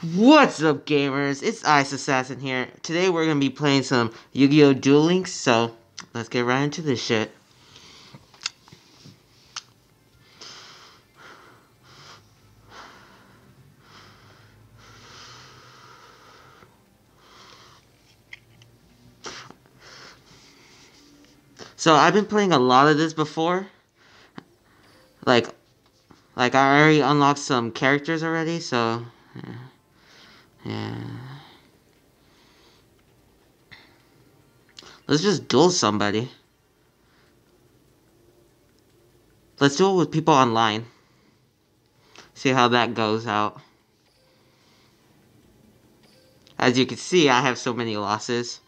What's up, gamers? It's Ice Assassin here. Today we're gonna be playing some Yu-Gi-Oh! Duel Links, so let's get right into this shit. So I've been playing a lot of this before. Like, like I already unlocked some characters already, so yeah. Yeah. Let's just duel somebody. Let's duel with people online. See how that goes out. As you can see, I have so many losses.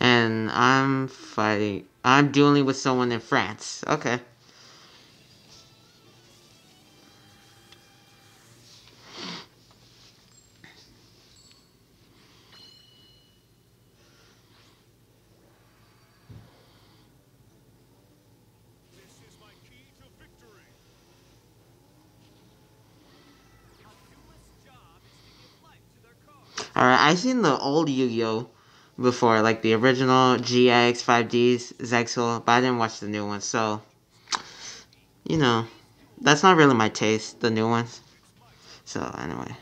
And I'm fighting. I'm dueling with someone in France. Okay. Alright, I've seen the old Yu-Gi-Oh! Before, like the original GX, 5Ds, Zexal, but I didn't watch the new ones, so, you know, that's not really my taste, the new ones. So, anyway.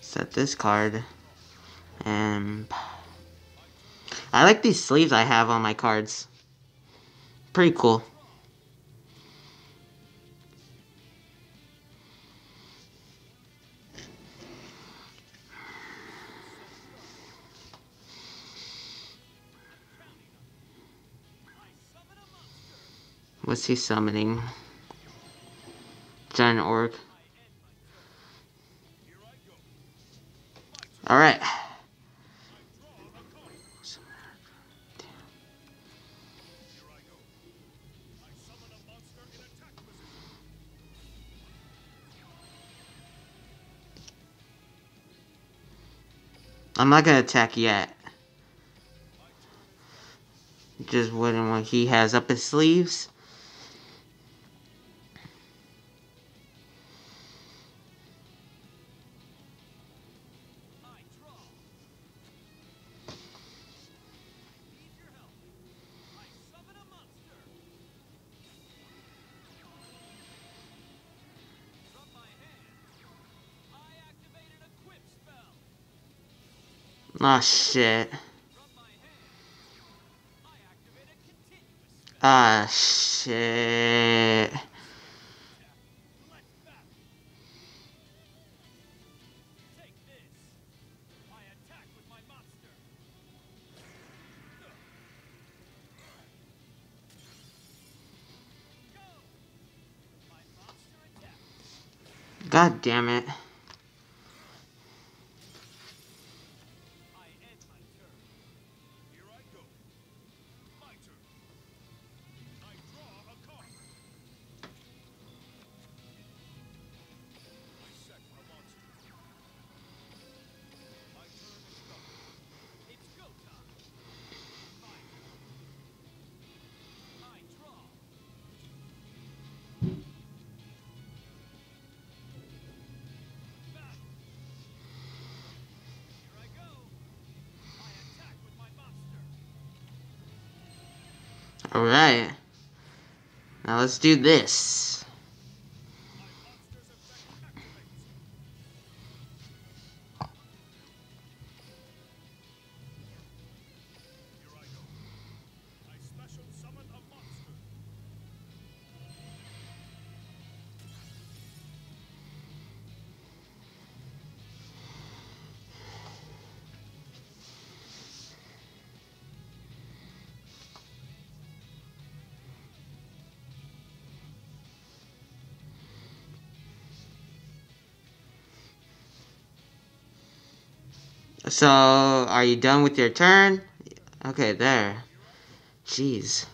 Set this card. And I like these sleeves I have on my cards. Pretty cool. What's summoning? Giant Orc. Alright. I'm not gonna attack yet. Just wondering what he has up his sleeves. Ah, oh, shit. Ah, shit. God damn it. Alright. Now let's do this. So, are you done with your turn? Okay, there. Jeez.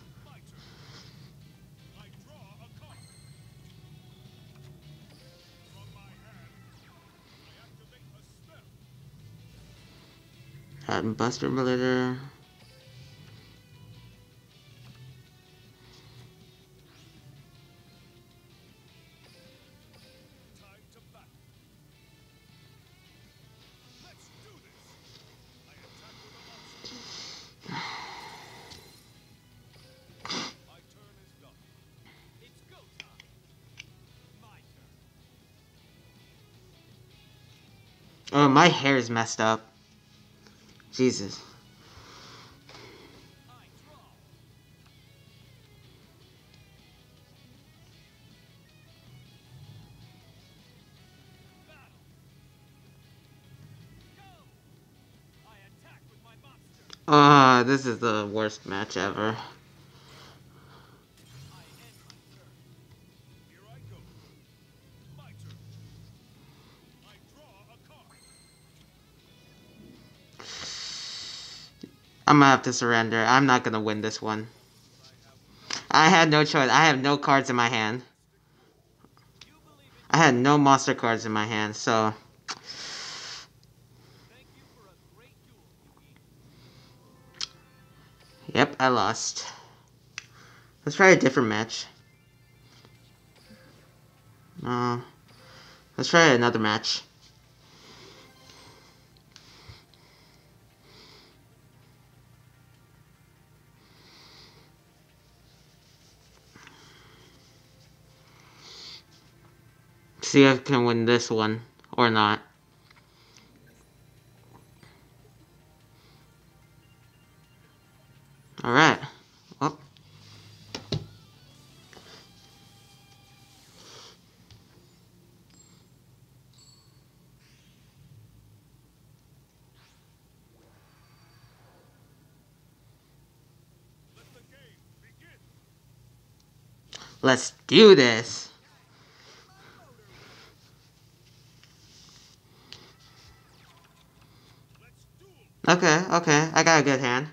Buster Blader. Oh, my hair is messed up. Jesus. Ah, uh, this is the worst match ever. I'm gonna have to surrender. I'm not gonna win this one. I had no choice. I have no cards in my hand. I had no monster cards in my hand, so... Yep, I lost. Let's try a different match. No. Let's try another match. See if I can win this one or not. Alright. Well. Let's do this. Okay, I got a good hand.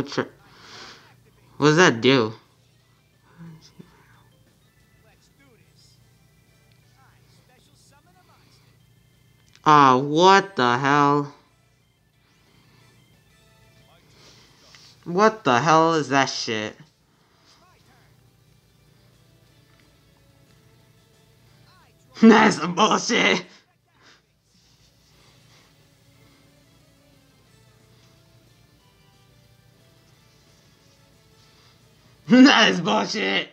What's what does that do? Ah, oh, what the hell? What the hell is that shit? That's some bullshit! that is bullshit.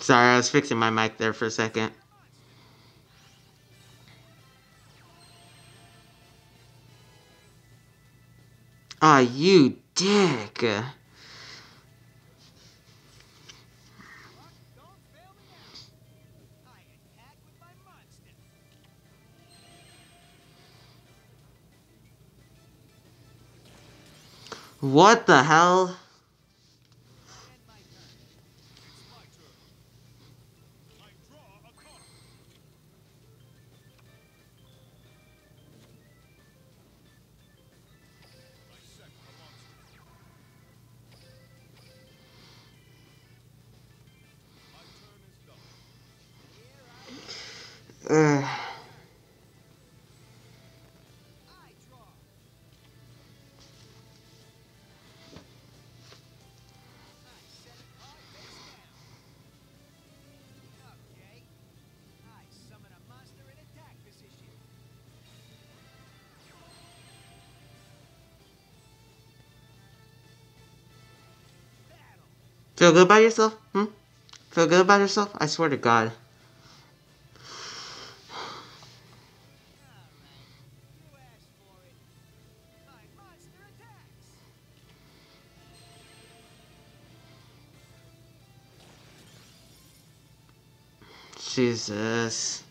Sorry, I was fixing my mic there for a second. Ah, you dick. What the hell? Feel good about yourself? Hmm? Feel good about yourself? I swear to God. Jesus.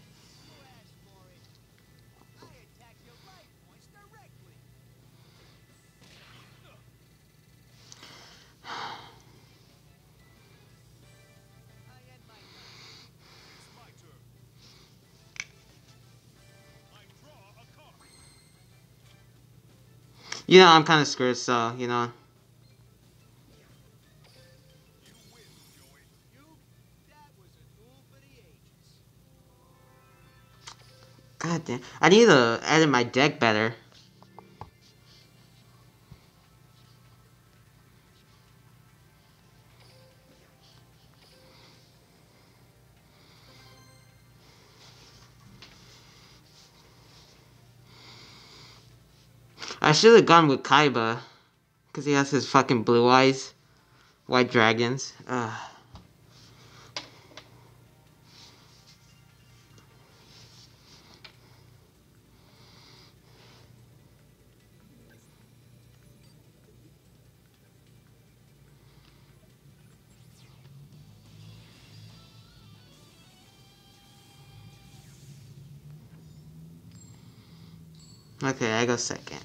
You know, I'm kind of screwed, so, you know. God damn. I need to edit my deck better. I should have gone with Kaiba. Because he has his fucking blue eyes. White dragons. Ugh. Okay, I go second.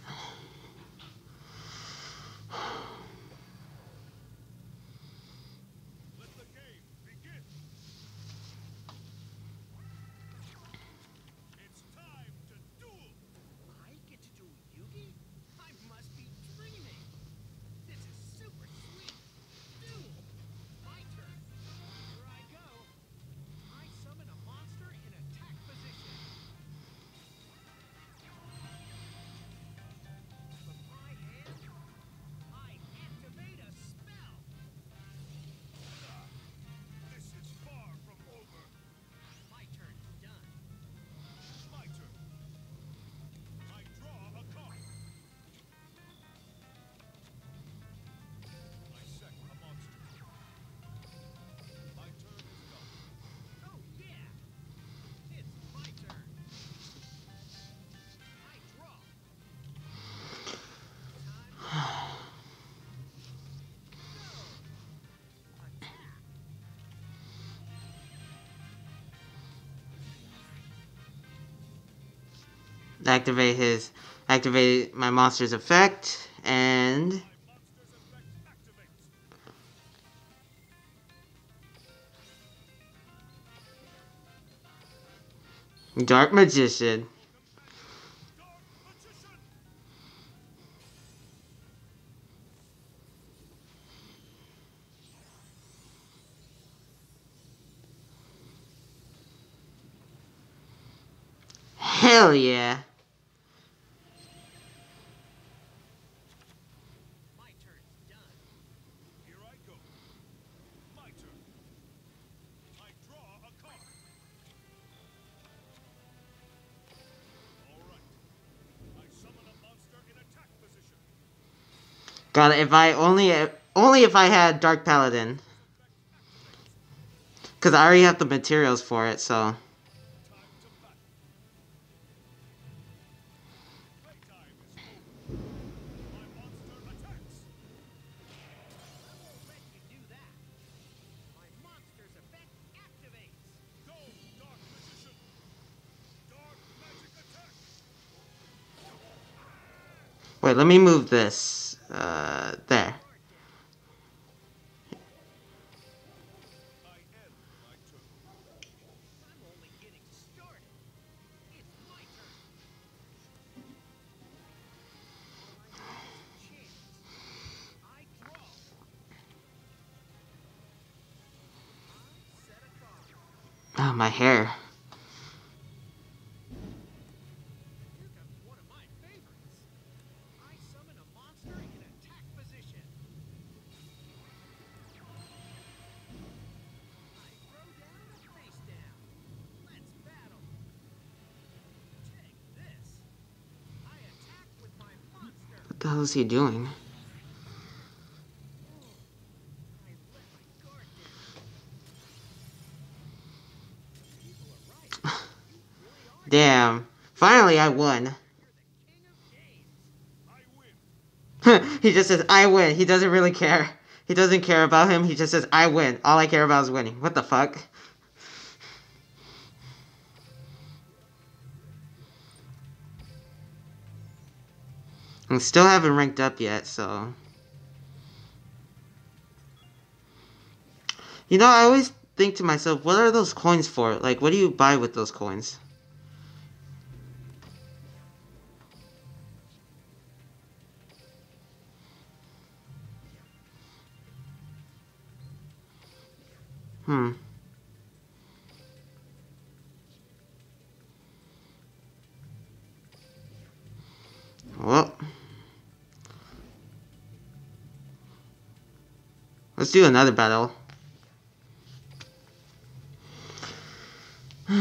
Activate his activate my monster's effect and Dark Magician. God, if I only only if I had Dark Paladin. Cause I already have the materials for it, so. Wait, let me move this. Uh, there. Oh, my hair. is he doing? Damn. Finally, I won. he just says, I win. He doesn't really care. He doesn't care about him. He just says, I win. All I care about is winning. What the fuck? I still haven't ranked up yet, so... You know, I always think to myself, what are those coins for? Like, what do you buy with those coins? Hmm. Let's do another battle.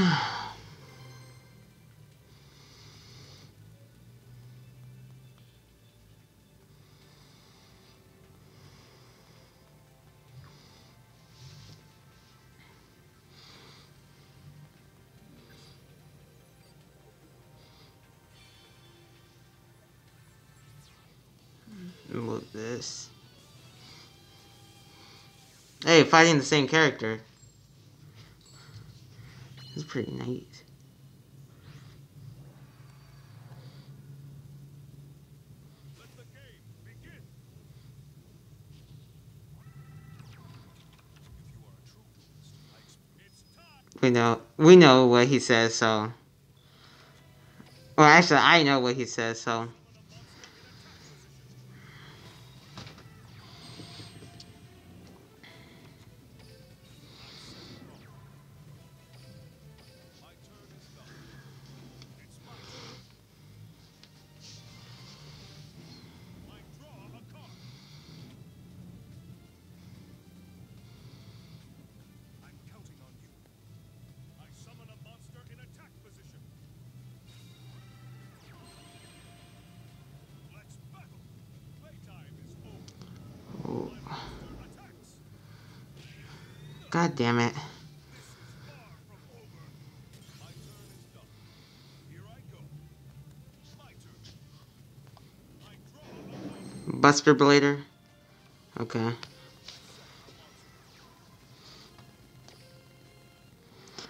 Look this. Hey, fighting the same character. It's pretty nice. We know we know what he says, so well actually I know what he says, so God damn it. Buster Blader. Okay.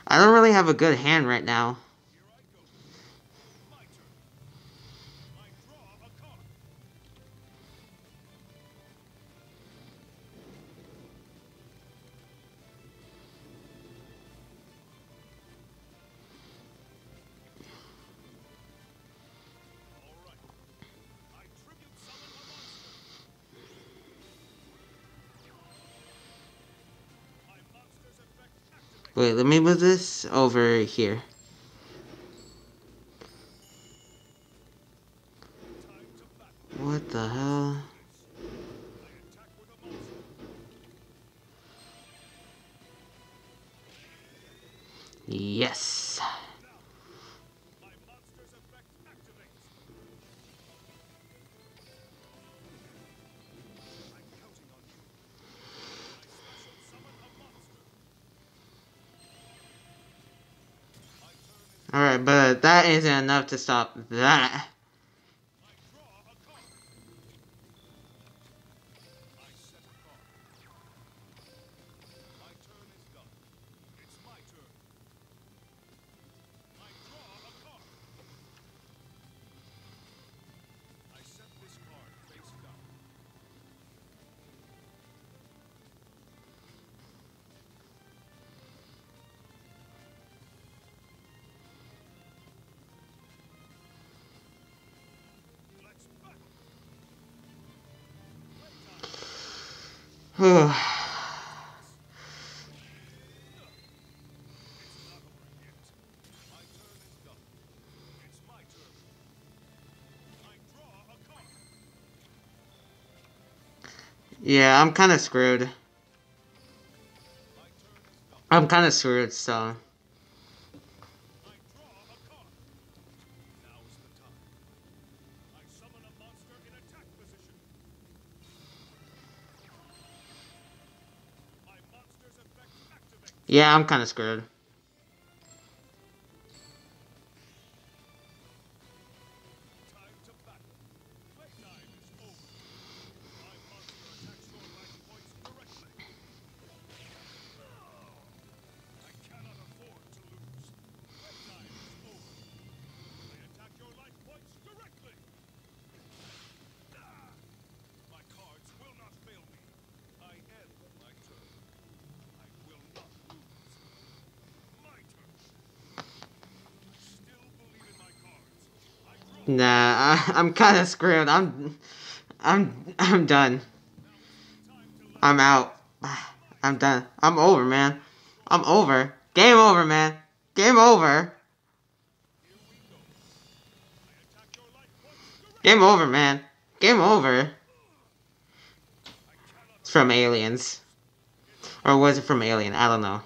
I don't really have a good hand right now. Wait, let me move this over here. What the hell? Yes. Alright, but that isn't enough to stop that. yeah, I'm kind of screwed. I'm kind of screwed, so... Yeah, I'm kind of screwed. Nah, I, I'm kind of screwed. I'm, I'm, I'm done. I'm out. I'm done. I'm over, man. I'm over. Game over, man. Game over. Game over, man. Game over. It's from Aliens. Or was it from Alien? I don't know.